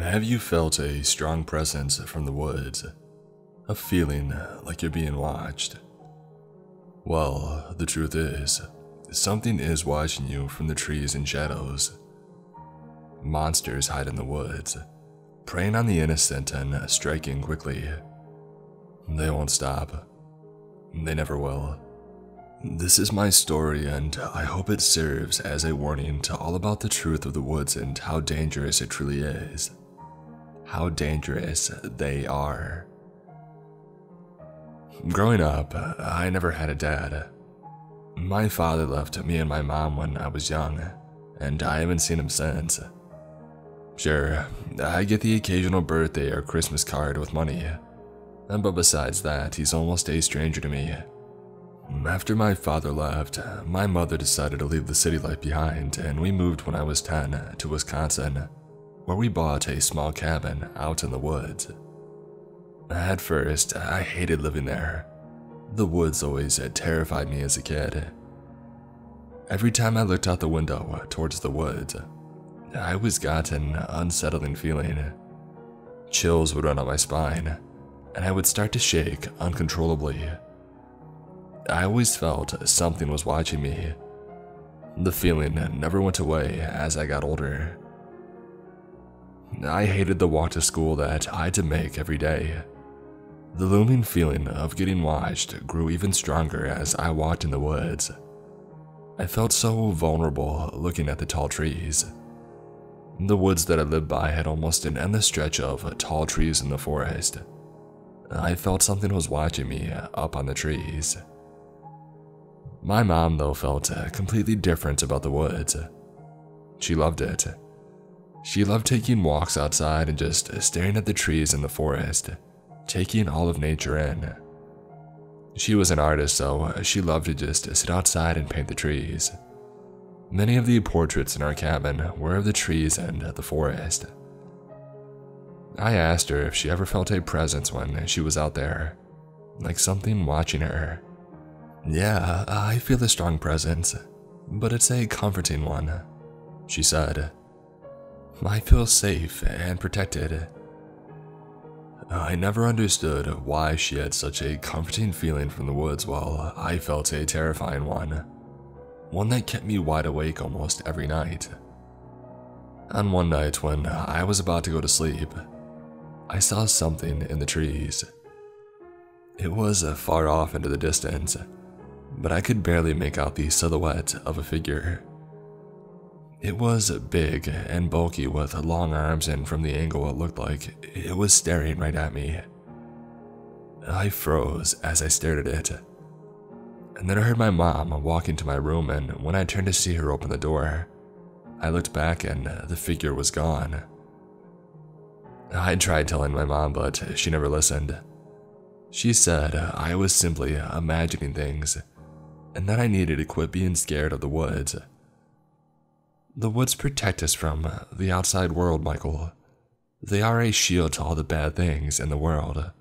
Have you felt a strong presence from the woods? A feeling like you're being watched? Well, the truth is, something is watching you from the trees and shadows. Monsters hide in the woods, preying on the innocent and striking quickly. They won't stop. They never will. This is my story, and I hope it serves as a warning to all about the truth of the woods and how dangerous it truly is. How dangerous they are. Growing up, I never had a dad. My father left me and my mom when I was young, and I haven't seen him since. Sure, I get the occasional birthday or Christmas card with money, but besides that, he's almost a stranger to me. After my father left, my mother decided to leave the city life behind, and we moved when I was 10 to Wisconsin, where we bought a small cabin out in the woods. At first, I hated living there. The woods always had terrified me as a kid. Every time I looked out the window towards the woods, I always got an unsettling feeling. Chills would run up my spine, and I would start to shake uncontrollably. I always felt something was watching me. The feeling never went away as I got older. I hated the walk to school that I had to make every day. The looming feeling of getting watched grew even stronger as I walked in the woods. I felt so vulnerable looking at the tall trees. The woods that I lived by had almost an endless stretch of tall trees in the forest. I felt something was watching me up on the trees. My mom, though, felt completely different about the woods. She loved it. She loved taking walks outside and just staring at the trees in the forest, taking all of nature in. She was an artist, so she loved to just sit outside and paint the trees. Many of the portraits in our cabin were of the trees and the forest. I asked her if she ever felt a presence when she was out there, like something watching her. Yeah, I feel a strong presence, but it's a comforting one, she said. I feel safe and protected. I never understood why she had such a comforting feeling from the woods while I felt a terrifying one, one that kept me wide awake almost every night. On one night when I was about to go to sleep, I saw something in the trees. It was uh, far off into the distance, but I could barely make out the silhouette of a figure. It was big and bulky with long arms, and from the angle, it looked like it was staring right at me. I froze as I stared at it. And then I heard my mom walk into my room, and when I turned to see her open the door, I looked back and the figure was gone. I tried telling my mom, but she never listened. She said I was simply imagining things and that I needed to quit being scared of the woods. The woods protect us from the outside world, Michael. They are a shield to all the bad things in the world.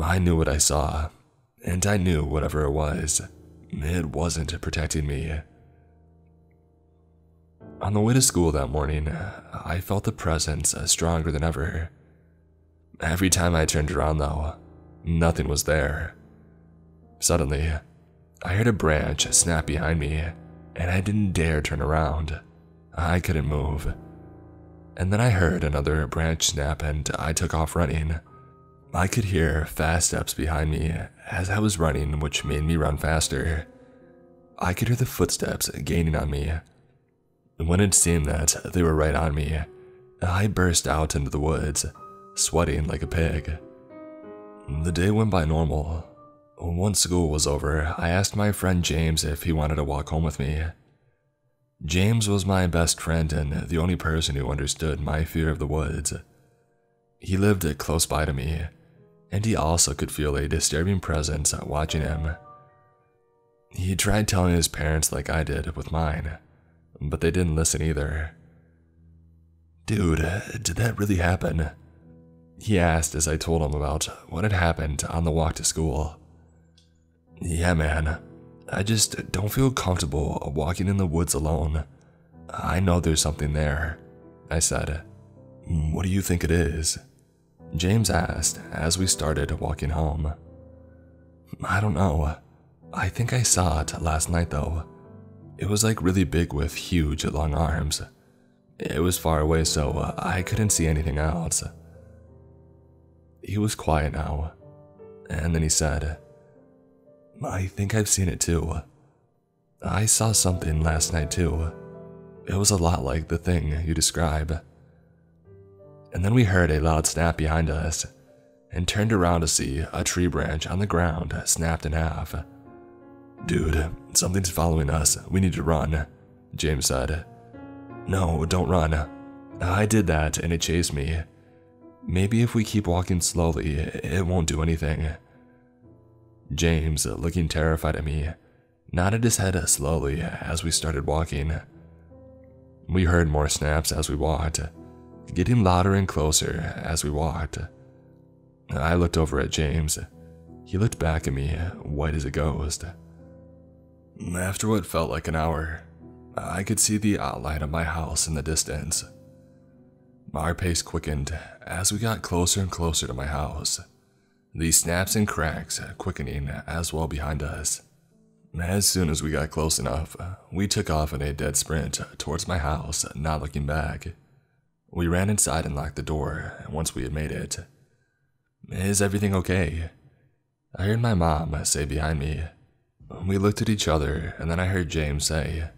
I knew what I saw, and I knew whatever it was, it wasn't protecting me. On the way to school that morning, I felt the presence stronger than ever. Every time I turned around, though, nothing was there. Suddenly, I heard a branch snap behind me, and I didn't dare turn around. I couldn't move. And then I heard another branch snap, and I took off running. I could hear fast steps behind me as I was running, which made me run faster. I could hear the footsteps gaining on me. When it seemed that they were right on me, I burst out into the woods, sweating like a pig. The day went by normal, once school was over, I asked my friend James if he wanted to walk home with me. James was my best friend and the only person who understood my fear of the woods. He lived close by to me, and he also could feel a disturbing presence watching him. He tried telling his parents like I did with mine, but they didn't listen either. Dude, did that really happen? He asked as I told him about what had happened on the walk to school. Yeah, man. I just don't feel comfortable walking in the woods alone. I know there's something there, I said. Mm, what do you think it is? James asked as we started walking home. I don't know. I think I saw it last night though. It was like really big with huge long arms. It was far away so I couldn't see anything else. He was quiet now, and then he said, I think I've seen it too. I saw something last night too. It was a lot like the thing you describe. And then we heard a loud snap behind us and turned around to see a tree branch on the ground snapped in half. Dude, something's following us. We need to run, James said. No, don't run. I did that and it chased me. Maybe if we keep walking slowly, it won't do anything. James, looking terrified at me, nodded his head slowly as we started walking. We heard more snaps as we walked, getting louder and closer as we walked. I looked over at James. He looked back at me, white as a ghost. After what felt like an hour, I could see the outline of my house in the distance. Our pace quickened as we got closer and closer to my house, these snaps and cracks quickening as well behind us. As soon as we got close enough, uh, we took off in a dead sprint towards my house, not looking back. We ran inside and locked the door once we had made it. Is everything okay? I heard my mom say behind me. We looked at each other, and then I heard James say,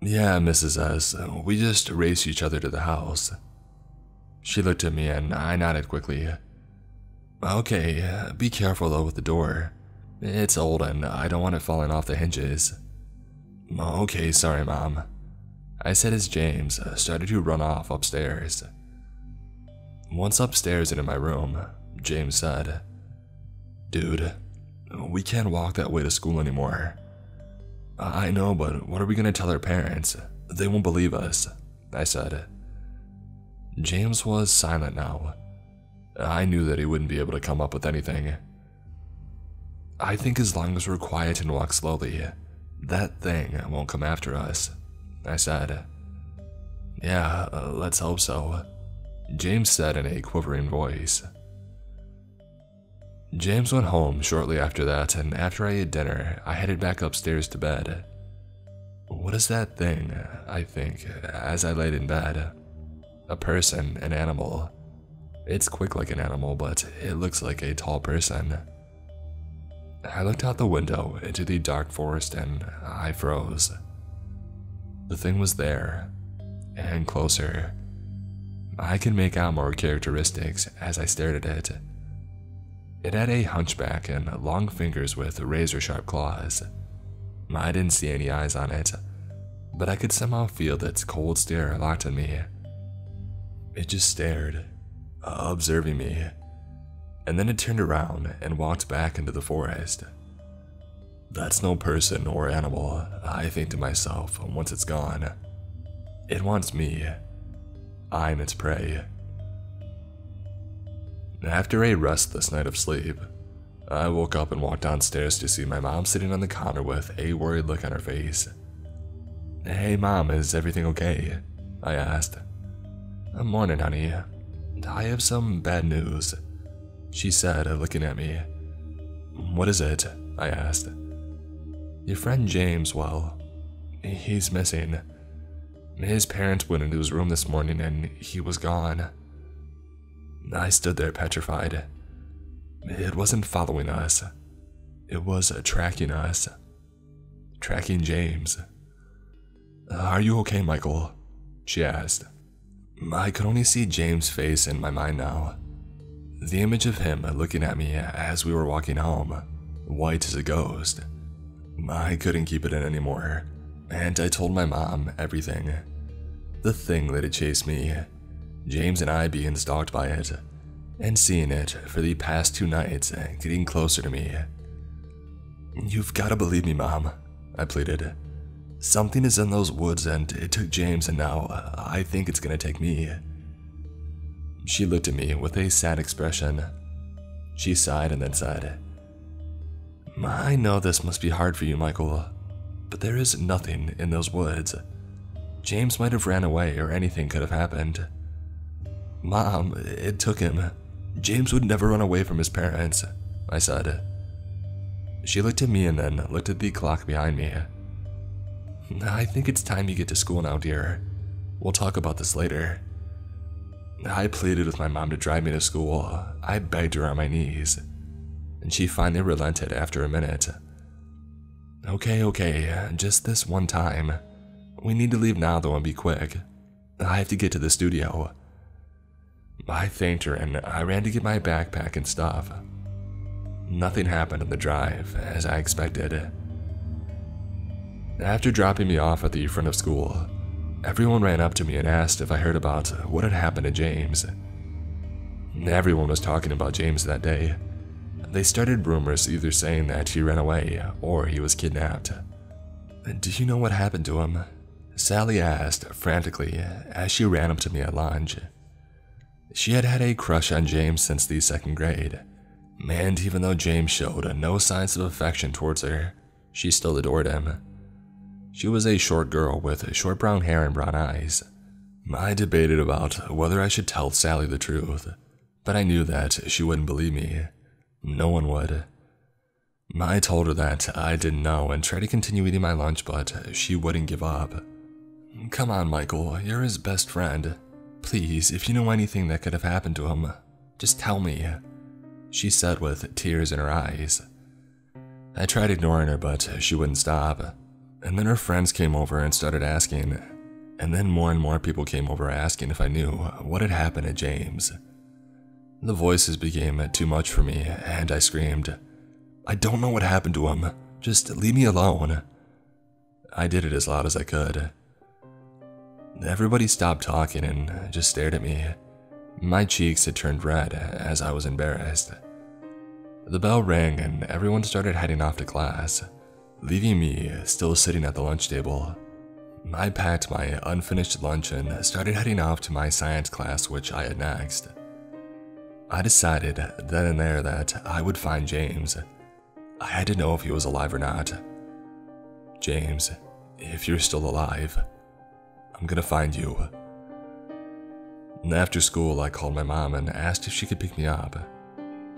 Yeah, Mrs. S., we just raced each other to the house. She looked at me and I nodded quickly. Okay, uh, be careful though with the door. It's old and I don't want it falling off the hinges. Okay, sorry, Mom. I said as James uh, started to run off upstairs. Once upstairs and in my room, James said, Dude, we can't walk that way to school anymore. I know, but what are we gonna tell our parents? They won't believe us, I said. James was silent now. I knew that he wouldn't be able to come up with anything. I think as long as we're quiet and walk slowly, that thing won't come after us, I said. Yeah, uh, let's hope so, James said in a quivering voice. James went home shortly after that, and after I ate dinner, I headed back upstairs to bed. What is that thing? I think, as I laid in bed. A person, an animal. It's quick like an animal, but it looks like a tall person. I looked out the window into the dark forest and I froze. The thing was there, and closer. I could make out more characteristics as I stared at it. It had a hunchback and long fingers with razor sharp claws. I didn't see any eyes on it, but I could somehow feel its cold stare locked on me. It just stared, Uh, observing me and then it turned around and walked back into the forest. That's no person or animal, I think to myself once it's gone. It wants me. I'm its prey. After a restless night of sleep, I woke up and walked downstairs to see my mom sitting on the counter with a worried look on her face. Hey mom, is everything okay? I asked. Morning, honey. I have some bad news she said, looking at me. What is it? I asked. Your friend James, well, he's missing. His parents went into his room this morning and he was gone. I stood there petrified. It wasn't following us, it was tracking us. Tracking James. Are you okay, Michael? She asked. I could only see James' face in my mind now. The image of him looking at me as we were walking home, white as a ghost. I couldn't keep it in anymore, and I told my mom everything. The thing that had chased me, James and I being stalked by it, and seeing it for the past two nights getting closer to me. You've got to believe me, Mom, I pleaded. Something is in those woods and it took James and now uh, I think it's gonna take me. She looked at me with a sad expression. She sighed and then said, I know this must be hard for you, Michael, but there is nothing in those woods. James might have ran away or anything could have happened. Mom, it took him. James would never run away from his parents, I said. She looked at me and then looked at the clock behind me. I think it's time you get to school now, dear. We'll talk about this later. I pleaded with my mom to drive me to school. I begged her on my knees. And she finally relented after a minute. Okay, okay, just this one time. We need to leave now though and be quick. I have to get to the studio. I thanked her and I ran to get my backpack and stuff. Nothing happened on the drive, as I expected. After dropping me off at the front of school, everyone ran up to me and asked if I heard about what had happened to James. Everyone was talking about James that day. They started rumors either saying that he ran away or he was kidnapped. Do you know what happened to him? Sally asked frantically as she ran up to me at lunch. She had had a crush on James since the second grade, and even though James showed no signs of affection towards her, she still adored him. She was a short girl with short brown hair and brown eyes. I debated about whether I should tell Sally the truth, but I knew that she wouldn't believe me. No one would. I told her that I didn't know and tried to continue eating my lunch, but she wouldn't give up. Come on, Michael, you're his best friend. Please, if you know anything that could have happened to him, just tell me, she said with tears in her eyes. I tried ignoring her, but she wouldn't stop. And then her friends came over and started asking. And then more and more people came over asking if I knew what had happened to James. The voices became too much for me, and I screamed, I don't know what happened to him. Just leave me alone. I did it as loud as I could. Everybody stopped talking and just stared at me. My cheeks had turned red as I was embarrassed. The bell rang and everyone started heading off to class, leaving me still sitting at the lunch table. I packed my unfinished lunch and started heading off to my science class, which I had next. I decided then and there that I would find James. I had to know if he was alive or not. James, if you're still alive, I'm gonna find you. After school, I called my mom and asked if she could pick me up.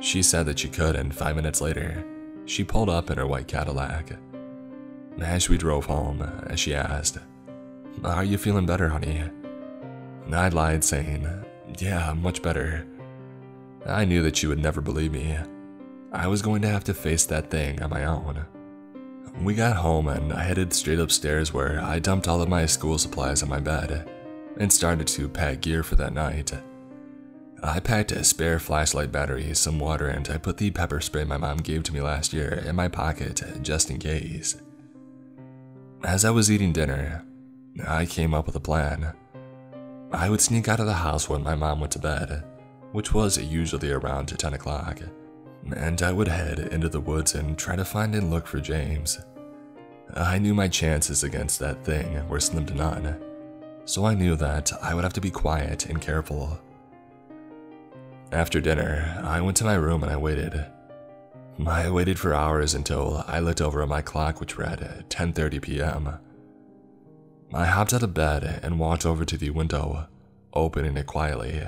She said that she could, and five minutes later, she pulled up in her white Cadillac. As we drove home, she asked, Are you feeling better, honey? I lied, saying, Yeah, much better. I knew that she would never believe me. I was going to have to face that thing on my own. We got home and I headed straight upstairs where I dumped all of my school supplies on my bed and started to pack gear for that night. I packed a spare flashlight battery, some water, and I put the pepper spray my mom gave to me last year in my pocket just in case. As I was eating dinner, I came up with a plan. I would sneak out of the house when my mom went to bed, which was usually around 10 o'clock, and I would head into the woods and try to find and look for James. I knew my chances against that thing were slim to none, so I knew that I would have to be quiet and careful. After dinner, I went to my room and I waited. Hmm. I waited for hours until I looked over at my clock which read uh, 10:30 p.m. I hopped out of bed and walked over to the window, opening it quietly.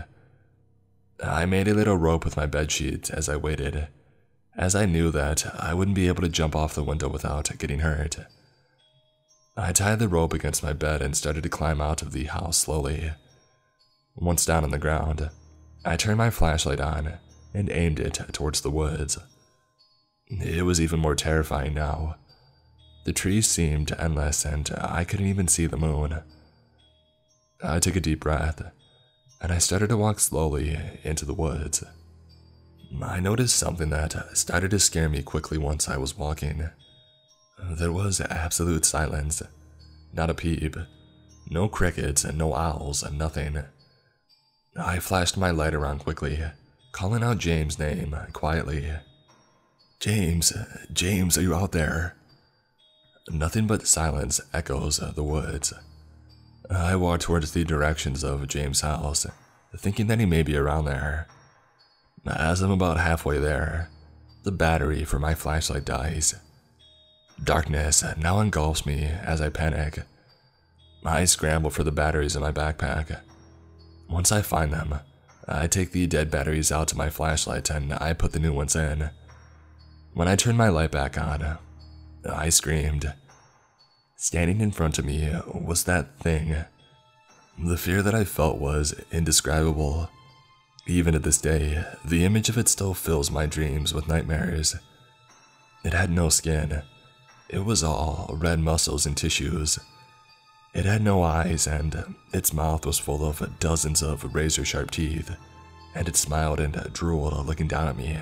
I made a little rope with my bedsheet as I waited, as I knew that I wouldn't be able to jump off the window without getting hurt. I tied the rope against my bed and started to climb out of the house slowly. Once down on the ground, I turned my flashlight on and aimed it towards the woods. It was even more terrifying now. The trees seemed endless and I couldn't even see the moon. I took a deep breath and I started to walk slowly into the woods. I noticed something that started to scare me quickly once I was walking. There was absolute silence. Not a peep. No crickets and no owls and nothing. I flashed my light around quickly, calling out James' name quietly. James, James, are you out there? Nothing but silence echoes the woods. I walk towards the directions of James' house, thinking that he may be around there. As I'm about halfway there, the battery for my flashlight dies. Darkness now engulfs me as I panic. I scramble for the batteries in my backpack. Once I find them, I take the dead batteries out to my flashlight and I put the new ones in. When I turned my light back on, I screamed. Standing in front of me was that thing. The fear that I felt was indescribable. Even to this day, the image of it still fills my dreams with nightmares. It had no skin. It was all red muscles and tissues. It had no eyes, and its mouth was full of dozens of razor sharp teeth, and it smiled and drooled looking down at me.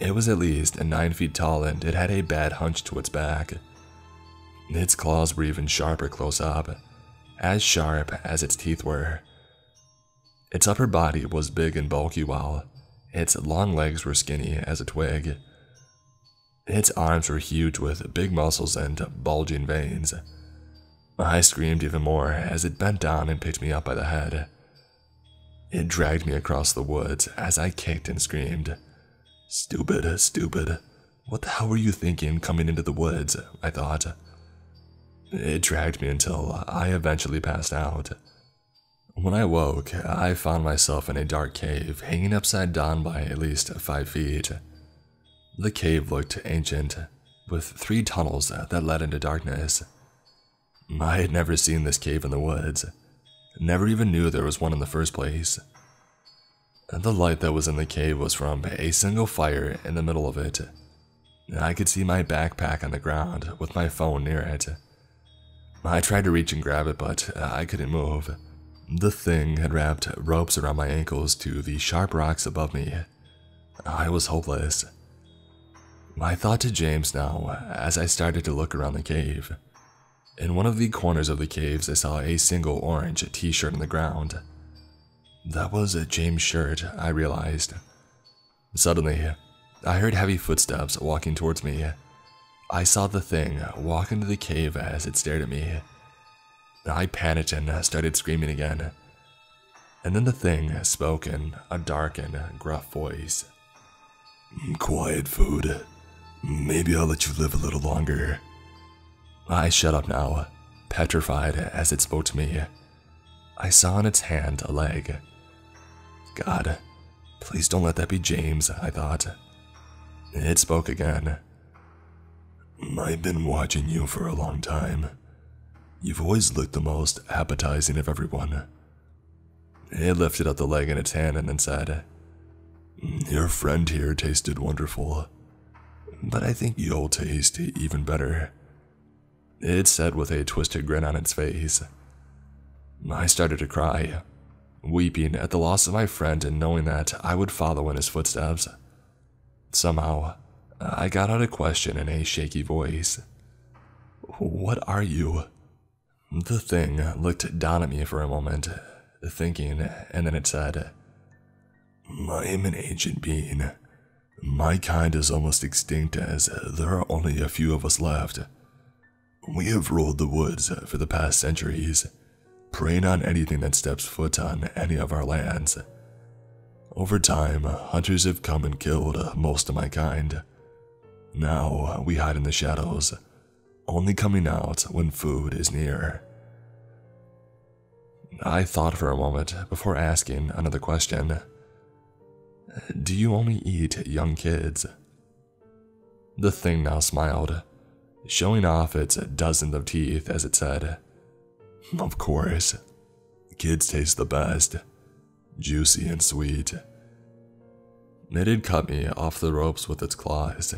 It was at least nine feet tall, and it had a bad hunch to its back. Its claws were even sharper close up, as sharp as its teeth were. Its upper body was big and bulky, while its long legs were skinny as a twig. Its arms were huge with big muscles and bulging veins. I screamed even more as it bent down and picked me up by the head. It dragged me across the woods as I kicked and screamed. Stupid, stupid. What the hell were you thinking coming into the woods? I thought. It dragged me until I eventually passed out. When I woke, I found myself in a dark cave hanging upside down by at least five feet. The cave looked ancient, with three tunnels that led into darkness. I had never seen this cave in the woods, never even knew there was one in the first place. The light that was in the cave was from a single fire in the middle of it. I could see my backpack on the ground with my phone near it. I tried to reach and grab it, but uh, I couldn't move. The thing had wrapped ropes around my ankles to the sharp rocks above me. I was hopeless. I thought to James now as I started to look around the cave. In one of the corners of the caves, I saw a single orange t shirt on the ground. That was a James shirt, I realized. Suddenly, I heard heavy footsteps walking towards me. I saw the thing walk into the cave as it stared at me. I panicked and started screaming again. And then the thing spoke in a dark and gruff voice. Quiet, food. Maybe I'll let you live a little longer. I shut up now, petrified as it spoke to me. I saw in its hand a leg. God, please don't let that be James, I thought. It spoke again. I've been watching you for a long time. You've always looked the most appetizing of everyone. It lifted up the leg in its hand and then said, Your friend here tasted wonderful, but I think you'll taste even better. It said with a twisted grin on its face. I started to cry, weeping at the loss of my friend and knowing that I would follow in his footsteps. Somehow, I got out a question in a shaky voice. What are you? The thing looked down at me for a moment, thinking, and then it said, I am an ancient being. My kind is almost extinct as there are only a few of us left. We have ruled the woods for the past centuries, preying on anything that steps foot on any of our lands. Over time, hunters have come and killed most of my kind, now we hide in the shadows, only coming out when food is near. I thought for a moment before asking another question. Do you only eat young kids? The thing now smiled, showing off its dozens of teeth as it said, Of course. Kids taste the best, juicy and sweet. It had cut me off the ropes with its claws,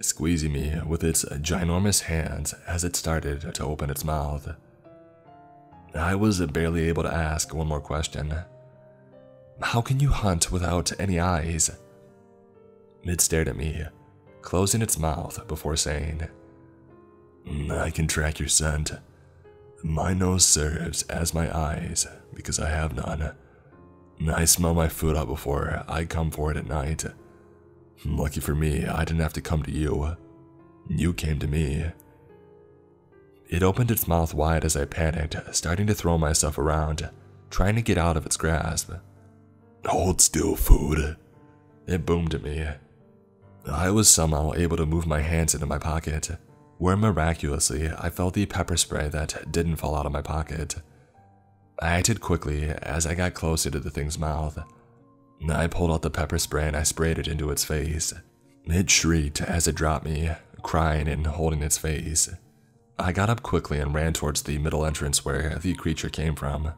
squeezing me with its ginormous hands as it started to open its mouth. I was barely able to ask one more question. How can you hunt without any eyes? It stared at me, closing its mouth before saying, I can track your scent. My nose serves as my eyes because I have none. I smell my food out before I come for it at night. Lucky for me, I didn't have to come to you. You came to me. It opened its mouth wide as I panicked, starting to throw myself around, trying to get out of its grasp. Hold still, food. It boomed at me. I was somehow able to move my hands into my pocket, where miraculously I felt the pepper spray that didn't fall out of my pocket. I acted quickly as I got closer to the thing's mouth. I pulled out the pepper spray and I sprayed it into its face. It shrieked as it dropped me, crying and holding its face. I got up quickly and ran towards the middle entrance where the creature came from.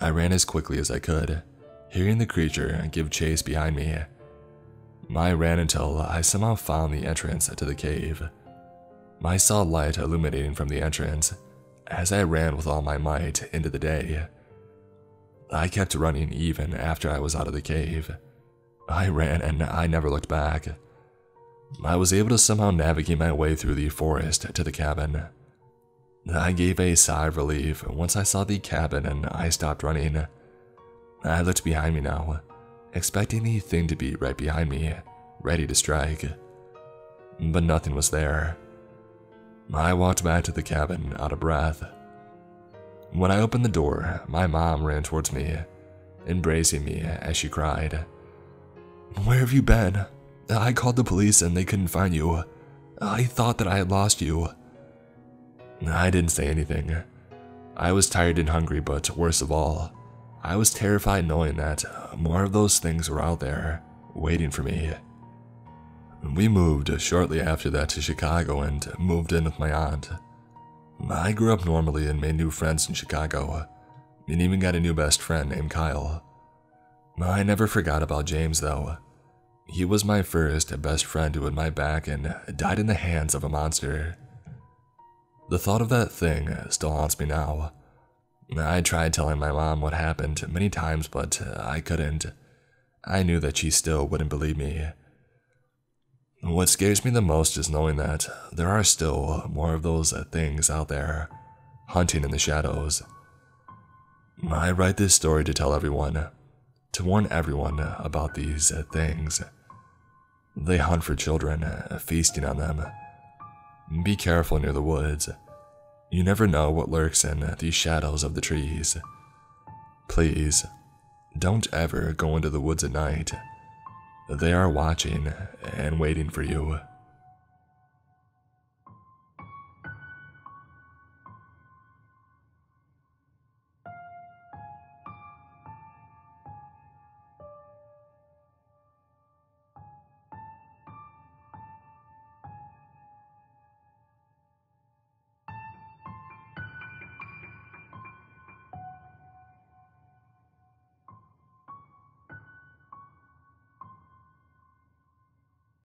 I ran as quickly as I could, hearing the creature give chase behind me. I ran until I somehow found the entrance to the cave. I saw light illuminating from the entrance as I ran with all my might into the day. I kept running even after I was out of the cave. I ran and I never looked back. I was able to somehow navigate my way through the forest to the cabin. I gave a sigh of relief once I saw the cabin and I stopped running. I looked behind me now, expecting the thing to be right behind me, ready to strike. But nothing was there. I walked back to the cabin out of breath. When I opened the door, my mom ran towards me, embracing me as she cried, Where have you been? I called the police and they couldn't find you. I thought that I had lost you. I didn't say anything. I was tired and hungry, but worst of all, I was terrified knowing that more of those things were out there, waiting for me. We moved shortly after that to Chicago and moved in with my aunt. I grew up normally and made new friends in Chicago, and even got a new best friend named Kyle. I never forgot about James though. He was my first best friend who had my back and died in the hands of a monster. The thought of that thing still haunts me now. I tried telling my mom what happened many times, but I couldn't. I knew that she still wouldn't believe me. What scares me the most is knowing that there are still more of those uh, things out there, hunting in the shadows. I write this story to tell everyone, to warn everyone about these uh, things. They hunt for children, uh, feasting on them. Be careful near the woods. You never know what lurks in these shadows of the trees. Please, don't ever go into the woods at night. They are watching and waiting for you.